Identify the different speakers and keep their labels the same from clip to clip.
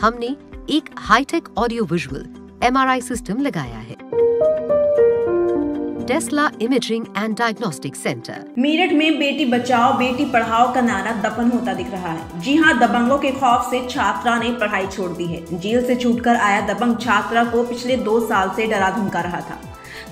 Speaker 1: हमने एक hi tech audio visual MRI system लगाया है। Tesla imaging and diagnostic centre
Speaker 2: Meerut में बेटी बचाओ, बेटी पढ़ाओ का नारा दफन होता दिख रहा है। जी हाँ दबंगों के खौफ से छात्रा ने पढ़ाई छोड़ दी है। जेल से छूटकर आया दबंग छात्रा को पिछले दो साल से डरा धमका रहा था।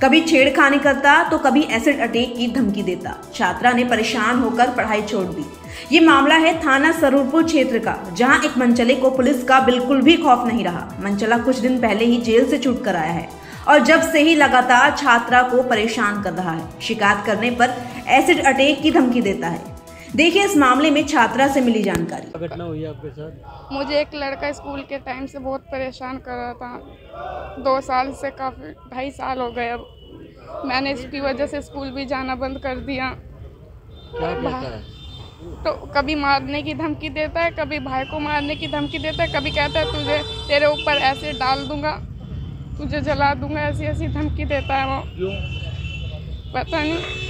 Speaker 2: कभी छेड़खानी करता तो कभी एसिड अटैक की धमकी देता। छात्रा ने परेशान होकर पढ़ाई छोड़ दी। ये मामला है थाना सरूरपुर क्षेत्र का, जहाँ एक मंचले को पुलिस का बिल्कुल भी खौफ नहीं रहा। मंचला कुछ दिन पहले ही जेल से छूट कर आया है और जब से ही लगातार छात्रा को परेशान कर रहा है, शिकायत करने पर एसिड अटैक की धमकी देता है। देखिए इस मामले में छात्रा से मिली जानकारी।
Speaker 3: घटना हुई आपके साथ?
Speaker 4: मुझे एक लड़का स्कूल के टाइम से बहुत परेशान कर रहा था। दो साल से काफ़ी ढाई साल हो गए अब। मैंने इसकी वजह से स्कूल भी जाना बंद कर दिया।
Speaker 3: है?
Speaker 4: तो कभी मारने की धमकी देता है कभी भाई को मारने की धमकी देता है कभी कहता है तुझे तेरे ऊपर ऐसे डाल दूँगा तुझे जला दूँगा ऐसी ऐसी धमकी देता है वो। पता नहीं।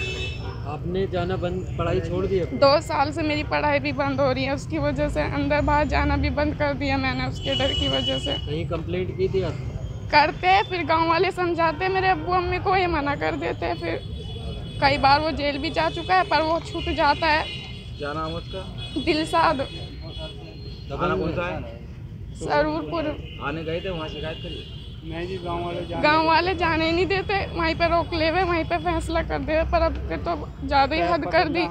Speaker 3: आपने जाना बंद पढ़ाई छोड़ दी अपनी?
Speaker 4: दो साल से मेरी पढ़ाई भी बंद हो रही है उसकी वजह से अंदर बाहर जाना भी बंद कर दिया मैंने उसके डर की वजह से।
Speaker 3: कहीं कंप्लेंट की थी आपने?
Speaker 4: करते हैं फिर गाँव वाले समझाते मेरे अबू अम्मी को ये मना कर देते हैं फिर कई बार वो जेल भी जा चुका है पर वो छूट जाता है।
Speaker 3: क्या नाम उसका?
Speaker 4: दिलसाद।
Speaker 3: है?
Speaker 4: सरूरपुर
Speaker 3: आने गए थे वहाँ शिकायत करी?
Speaker 4: गाँव वाले जाने नहीं देते। वहीं पे रोक ले हुए वहीं पे फैसला कर दे पर अब के तो ज़्यादा ही हद कर दी।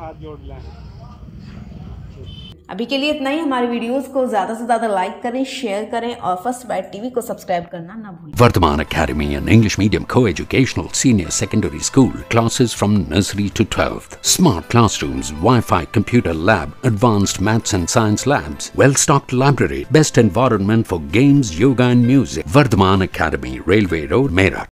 Speaker 2: अभी के लिए इतना ही। हमारे वीडियोस को ज़्यादा से ज़्यादा लाइक करें शेयर करें और फ़र्स्ट बाइट टीवी को सब्सक्राइब करना ना भूलें।
Speaker 5: Vardhman academy and English medium coeducational senior secondary school classes from nursery to twelfth smart class classrooms wifi computer lab advanced maths and science labs well stocked library best environment for games yoga and music Vardhman academy railway road मेरा